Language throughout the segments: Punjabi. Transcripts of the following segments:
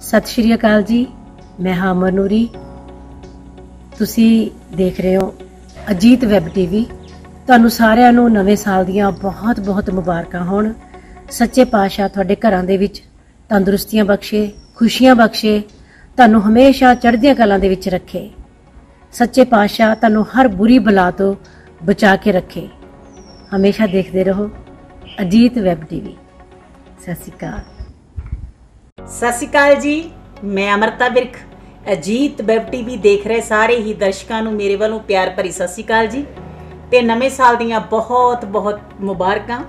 ਸਤਿ ਸ਼੍ਰੀ ਅਕਾਲ ਜੀ, ਮੈਂ ਹਾਂ ਅਮਰ ਤੁਸੀਂ ਦੇਖ ਰਹੇ ਹੋ ਅਜੀਤ ਵੈਬ ਟੀਵੀ। ਤੁਹਾਨੂੰ ਸਾਰਿਆਂ ਨੂੰ ਨਵੇਂ ਸਾਲ ਦੀਆਂ ਬਹੁਤ-ਬਹੁਤ ਮੁਬਾਰਕਾਂ ਹੋਣ। ਸੱਚੇ ਪਾਤਸ਼ਾਹ ਤੁਹਾਡੇ ਘਰਾਂ ਦੇ ਵਿੱਚ ਤੰਦਰੁਸਤੀਆਂ ਬਖਸ਼ੇ, ਖੁਸ਼ੀਆਂ ਬਖਸ਼ੇ, ਤੁਹਾਨੂੰ ਹਮੇਸ਼ਾ ਚੜ੍ਹਦੀਆਂ ਕਲਾਂ ਦੇ ਵਿੱਚ ਰੱਖੇ। ਸੱਚੇ ਪਾਤਸ਼ਾਹ ਤੁਹਾਨੂੰ ਹਰ ਬੁਰੀ ਬਲਾ ਤੋਂ ਬਚਾ ਕੇ ਰੱਖੇ। ਹਮੇਸ਼ਾ ਦੇਖਦੇ ਰਹੋ ਅਜੀਤ ਵੈਬ ਟੀਵੀ। ਸਤਿ ਸ਼੍ਰੀ ਅਕਾਲ। ਸਤਿ ਸ਼੍ਰੀ ਅਕਾਲ ਜੀ, ਮੈਂ ਅਮਰਤਾ ਬਿਰਖ। ਅਜੀਤ ਵੈਬ ਟੀਵੀ ਦੇਖ ਰਹੇ ਸਾਰੇ ਹੀ ਦਰਸ਼ਕਾਂ ਨੂੰ ਮੇਰੇ ਵੱਲੋਂ ਪਿਆਰ ਭਰੀ ਸਤਿ ਸ਼੍ਰੀ ਅਕਾਲ ਜੀ। ਤੇ ਨਵੇਂ ਸਾਲ ਦੀਆਂ ਬਹੁਤ ਬਹੁਤ ਮੁਬਾਰਕਾਂ।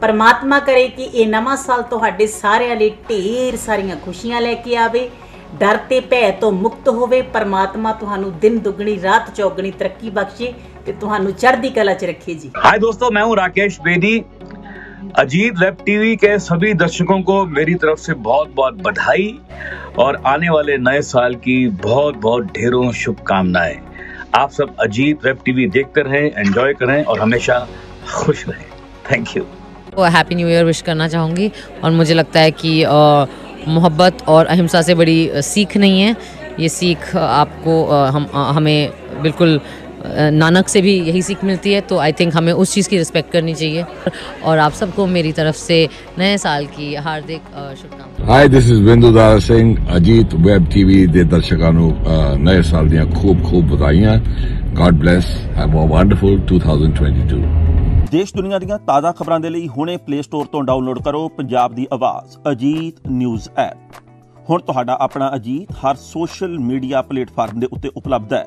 ਪਰਮਾਤਮਾ ਕਰੇ ਕਿ ਇਹ ਨਵਾਂ ਸਾਲ ਤੁਹਾਡੇ ਸਾਰਿਆਂ ਲਈ ਢੇਰ ਸਾਰੀਆਂ ਖੁਸ਼ੀਆਂ ਲੈ ਕੇ ਆਵੇ। ਡਰ ਤੇ ਭੈ ਤੋਂ ਮੁਕਤ ਹੋਵੇ। ਪਰਮਾਤਮਾ ਤੁਹਾਨੂੰ ਦਿਨ ਦੁੱਗਣੀ, ਰਾਤ ਚੌਗਣੀ ਤਰੱਕੀ ਬਖਸ਼ੇ ਤੇ ਤੁਹਾਨੂੰ ਚੜ੍ਹਦੀ ਕਲਾ 'ਚ ਰੱਖੇ ਜੀ। ਹਾਈ ਦੋਸਤੋ, ਮੈਂ ਹੂੰ ਰਾਕੇਸ਼ ਬੇਦੀ। अजीत वेब टीवी के सभी दर्शकों को मेरी तरफ़ से बहुत बहुत बधाई और आने वाले नए साल की बहुत बहुत ढेरों शुभकामनाएँ। आप सब अजीत वेब टीवी देखते रहें एंजॉय करें और हमेशा खुश रहें। थैंक यू को हैप्पी न्यू ईयर विश करना चाहूँगी और मुझे लगता है कि मोहब्बत और अहिंसा से बड़ी सीख नहीं है। ये सीख आपको हम हमें बिल्कुल नानक से भी यही सीख मिलती है तो आई थिंक हमें उस चीज़ की रिस्पेक्ट करनी चाहिए। और आप सबको मेरी तरफ से नए साल की हार्दिक शुभकामनाएं। Hi this is Bindudar Singh Ajit web TV ਦੇ ਦਰਸ਼ਕਾਂ ਨੂੰ ਨਵੇਂ ਸਾਲ ਦੀਆਂ ਖੂਬ ਖੂਬ ਵਧਾਈਆਂ God bless have a wonderful 2022 ਦੇਸ਼ ਦੁਨੀਆ ਦੀਆਂ ਤਾਜ਼ਾ ਖਬਰਾਂ ਦੇ ਲਈ ਹੁਣੇ ਪਲੇ ਸਟੋਰ ਤੋਂ ਡਾਊਨਲੋਡ ਕਰੋ ਪੰਜਾਬ ਦੀ ਆਵਾਜ਼ ਅਜੀਤ ਨਿਊਜ਼ ਐਪ ਹੁਣ ਤੁਹਾਡਾ ਆਪਣਾ ਅਜੀਤ ਹਰ ਸੋਸ਼ਲ ਮੀਡੀਆ ਪਲੇਟਫਾਰਮ ਦੇ ਉੱਤੇ ਉਪਲਬਧ ਹੈ